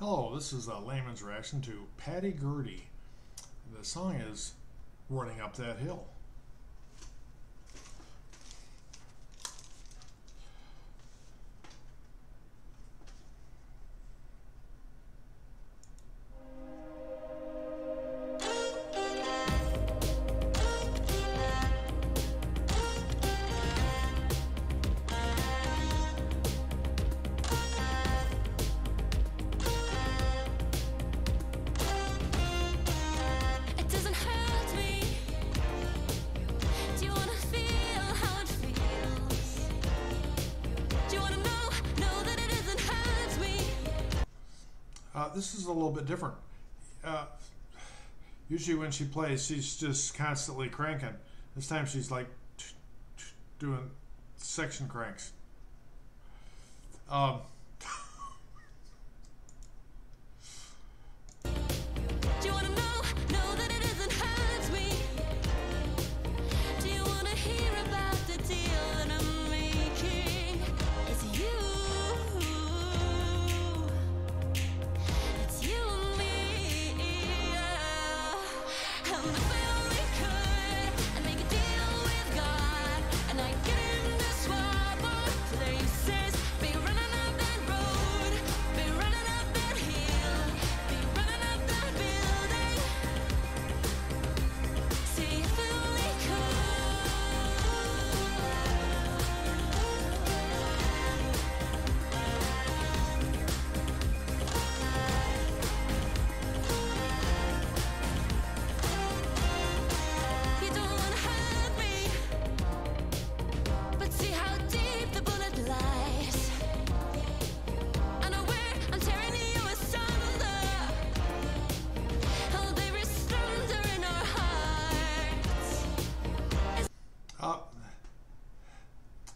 Hello, this is a layman's reaction to Patty Gurdy. The song is Running Up That Hill. Uh, this is a little bit different. Uh, usually, when she plays, she's just constantly cranking. This time, she's like doing section cranks. Um,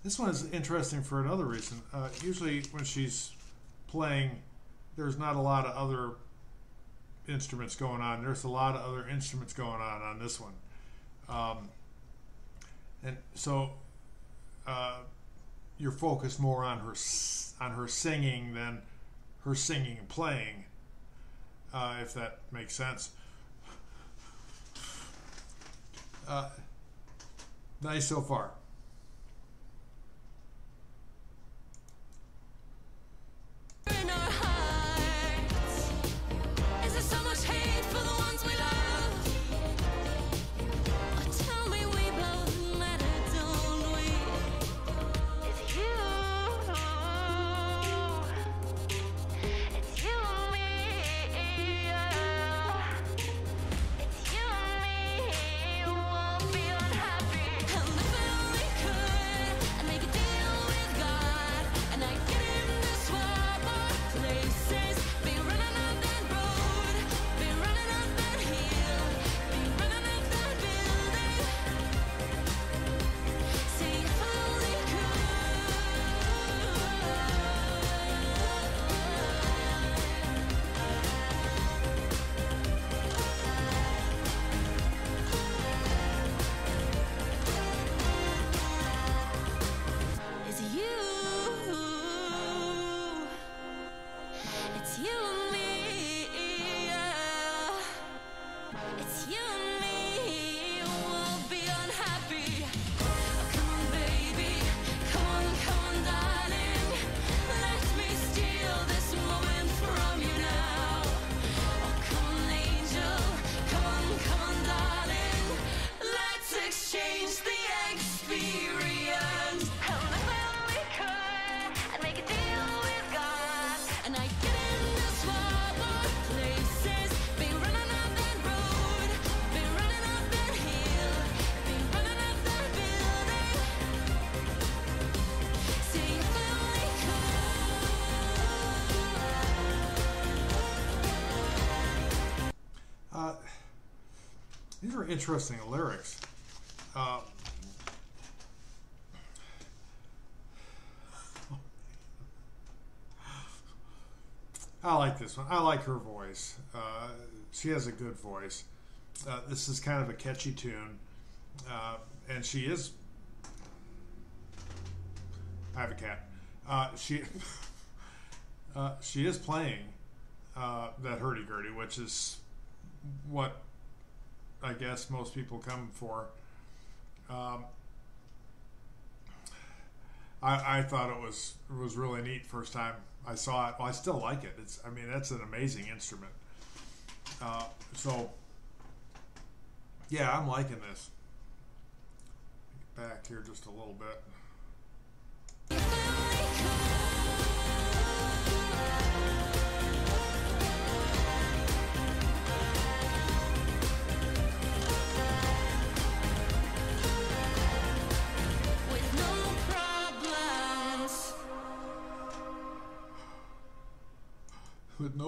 this one is interesting for another reason. Uh, usually, when she's playing, there's not a lot of other instruments going on. There's a lot of other instruments going on on this one. Um, and so uh, you're focused more on her on her singing than her singing and playing, uh, if that makes sense. Uh, nice so far. These are interesting lyrics. Uh, I like this one. I like her voice. Uh, she has a good voice. Uh, this is kind of a catchy tune, uh, and she is. I have a cat. Uh, she uh, she is playing uh, that hurdy gurdy, which is what I guess most people come for. Um, I, I thought it was it was really neat first time I saw it. Well, I still like it. It's I mean that's an amazing instrument. Uh, so yeah, I'm liking this. Back here just a little bit.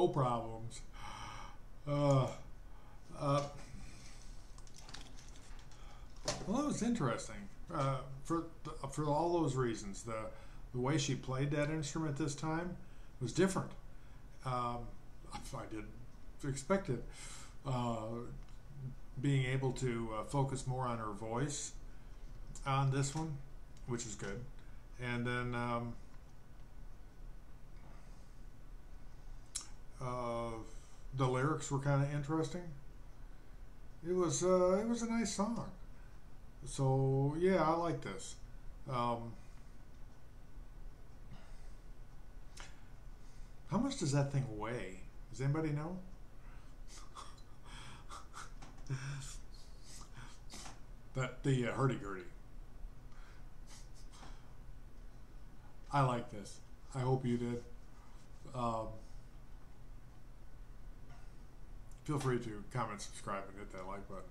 Problems. Uh, uh, well, that was interesting uh, for for all those reasons. The the way she played that instrument this time was different. Um, I didn't expect it. Uh, being able to uh, focus more on her voice on this one, which is good, and then. Um, Uh, the lyrics were kind of interesting. It was uh, it was a nice song. So yeah, I like this. Um, how much does that thing weigh? Does anybody know? that the uh, hurdy gurdy. I like this. I hope you did. Um, feel free to comment, subscribe, and hit that like button.